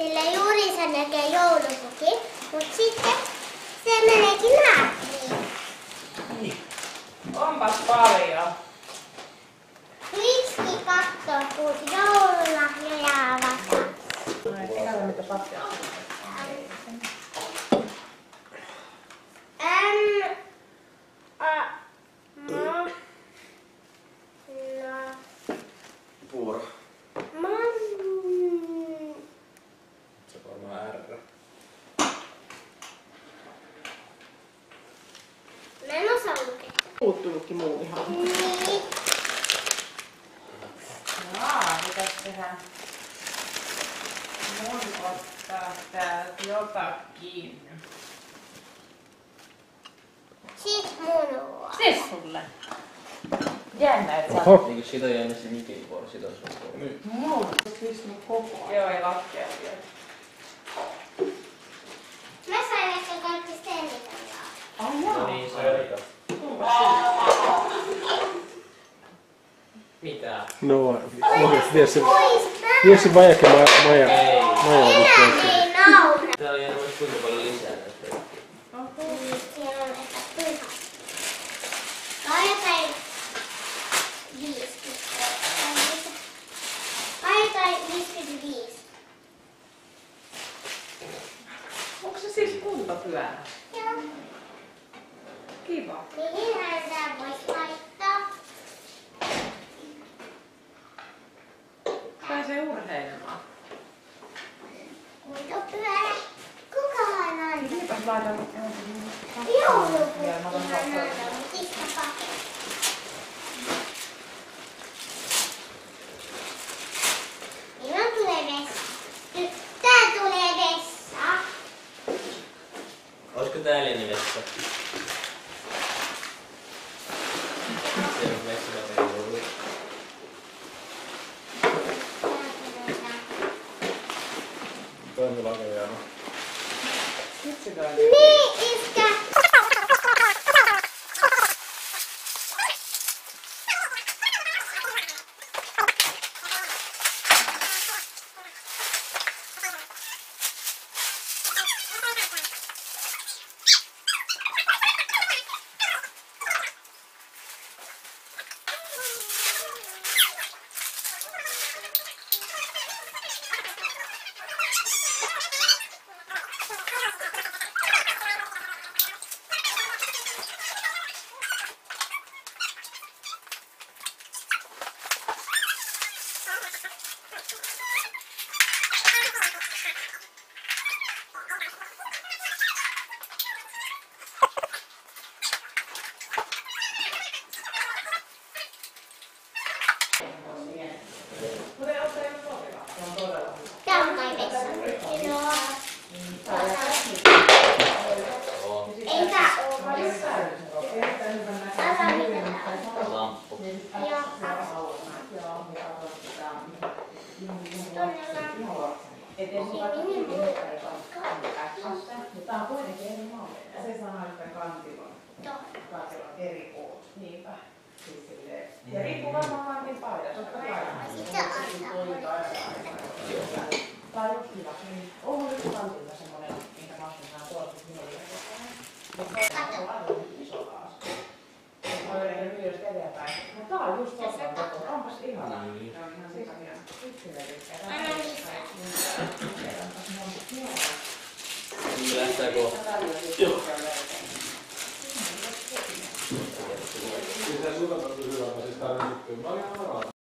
Sillä juuri se näkee joulupuki, mutta sitten se meneekin nääriin. Onpas paljon. Yksi katsoa, kun joululahjoja avataan. Eikä mitä papsia. M, Puuttunutkin muu ihan. Niin, Jaa, pitäis tehdä mun ottaa täältä jotakin. mun luo. Siis sulle. Jännä, että sä Oho. Eikö siitä jäänyt se Mikin vuoro, sitä olisi ollut kolme. Mulla on pistunut koko ajan. Joo, ei lakkea vielä. Mä sain ehkä kaikki steenit Ai No jaa. niin, se oli jo. Mitä? No, ohjat vie se, Pois vie se vajake maja, maja, Ei. maja Minä ei naura. Täällä on jäänyt kuinka paljon lisää näistä. Niin, siellä on ehkä pyhä. Tai jotain viisikymmentä. Tai jotain 55. Onko se siis kuntopyörä? Joo. Kiva. Mihinhän tää vois laittaa? Pääsee urheilemaan. On? Mitäs laitan? Joulupukkihan on. Mistä paketti? Minun tulee vessa. Nyt tää tulee vessa. Olisiko tää Eleni vessa? ist dann lange her. Ne? Mir ist Mutta on kuitenkin eri. Ja se sanoo, että kantilon. Kantilon eri koot. Niinpä. Siis silleen. Ja riippuu varmaan kantin paidasta. Totta kai. Sitten. Tää on just hyvä. Niin. On nyt kantilla semmonen, minkä mä ostin nää tuolla minulle. Mutta se on aivan iso taas. Mä yritän myös eteenpäin. Mutta tää on just koko. Onpas ihana. Niin. Se on ihan sikahieno. Nyt kohta. Joo. Kyllä se sulla on hyvä, siis nyt. Mä olin ihan varaan.